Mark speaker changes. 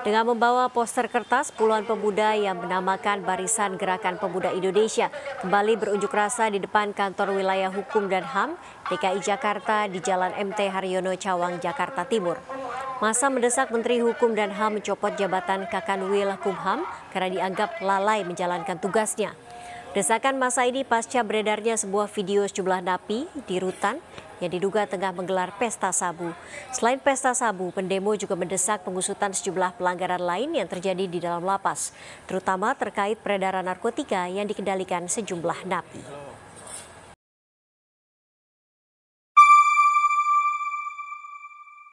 Speaker 1: Dengan membawa poster kertas, puluhan pemuda yang menamakan Barisan Gerakan Pemuda Indonesia kembali berunjuk rasa di depan kantor wilayah hukum dan HAM DKI Jakarta di Jalan MT Haryono Cawang, Jakarta Timur. Masa mendesak Menteri Hukum dan HAM mencopot jabatan Kakanwil Kumham karena dianggap lalai menjalankan tugasnya. Desakan masa ini pasca beredarnya sebuah video sejumlah napi di rutan yang diduga tengah menggelar pesta sabu. Selain pesta sabu, pendemo juga mendesak pengusutan sejumlah pelanggaran lain yang terjadi di dalam lapas, terutama terkait peredaran narkotika yang dikendalikan sejumlah napi.